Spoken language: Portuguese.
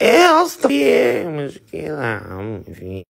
Eu também, mas que não, enfim.